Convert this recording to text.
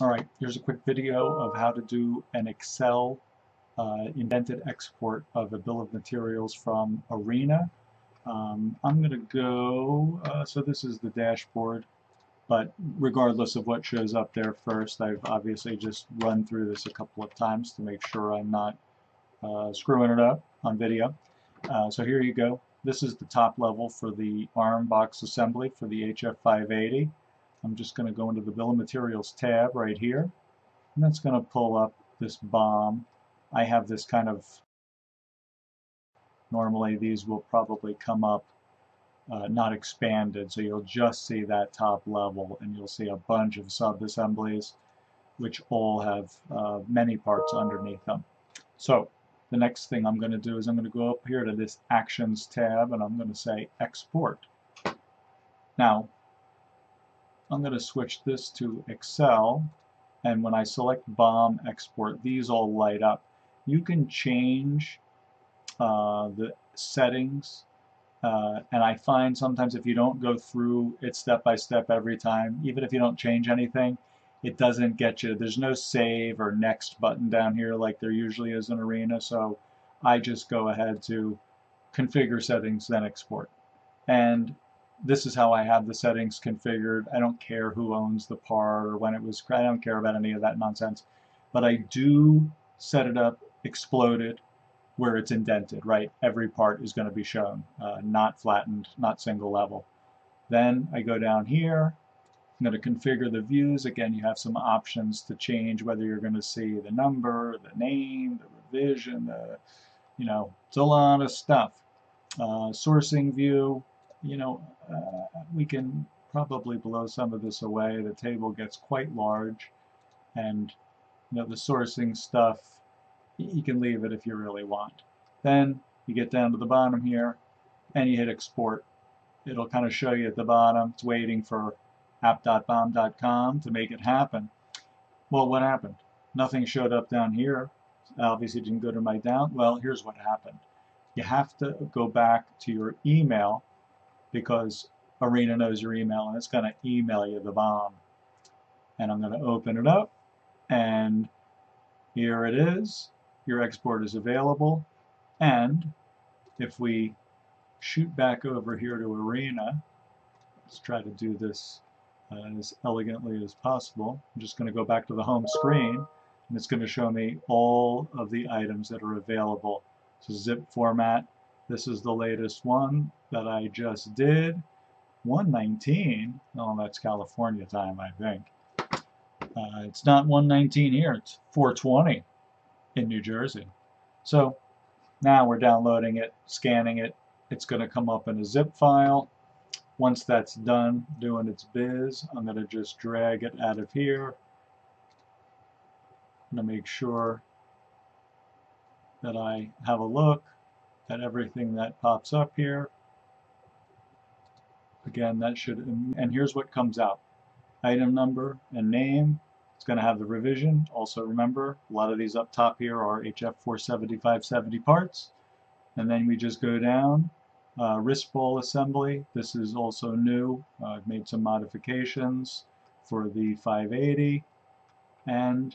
Alright, here's a quick video of how to do an Excel uh, indented export of a bill of materials from Arena. Um, I'm going to go, uh, so this is the dashboard, but regardless of what shows up there first, I've obviously just run through this a couple of times to make sure I'm not uh, screwing it up on video. Uh, so here you go. This is the top level for the ARM box assembly for the HF580. I'm just going to go into the Bill of Materials tab right here and that's going to pull up this BOM. I have this kind of normally these will probably come up uh, not expanded so you'll just see that top level and you'll see a bunch of sub-assemblies which all have uh, many parts underneath them. So the next thing I'm going to do is I'm going to go up here to this Actions tab and I'm going to say Export. Now I'm going to switch this to Excel and when I select BOM export these all light up. You can change uh, the settings uh, and I find sometimes if you don't go through it step by step every time even if you don't change anything it doesn't get you there's no save or next button down here like there usually is in Arena so I just go ahead to configure settings then export and this is how I have the settings configured. I don't care who owns the part or when it was I don't care about any of that nonsense. But I do set it up explode it, where it's indented, right? Every part is going to be shown, uh, not flattened, not single level. Then I go down here. I'm going to configure the views. Again, you have some options to change whether you're going to see the number, the name, the revision, the, you know, it's a lot of stuff. Uh, sourcing view, you know, uh, we can probably blow some of this away. The table gets quite large and you know the sourcing stuff you can leave it if you really want. Then you get down to the bottom here and you hit export. It'll kind of show you at the bottom. It's waiting for app.bom.com to make it happen. Well, what happened? Nothing showed up down here. Obviously didn't go to my down. Well, here's what happened. You have to go back to your email because Arena knows your email and it's going to email you the BOM. And I'm going to open it up and here it is. Your export is available. And if we shoot back over here to Arena, let's try to do this uh, as elegantly as possible. I'm just going to go back to the home screen and it's going to show me all of the items that are available. So zip format, this is the latest one that I just did. 119, oh that's California time I think. Uh, it's not 119 here, it's 420 in New Jersey. So now we're downloading it, scanning it, it's going to come up in a zip file. Once that's done doing its biz, I'm going to just drag it out of here. I'm going to make sure that I have a look at everything that pops up here. Again, that should, and here's what comes out. Item number and name. It's going to have the revision. Also remember, a lot of these up top here are HF 47570 parts. And then we just go down. Uh, wrist ball assembly. This is also new. Uh, I've made some modifications for the 580. And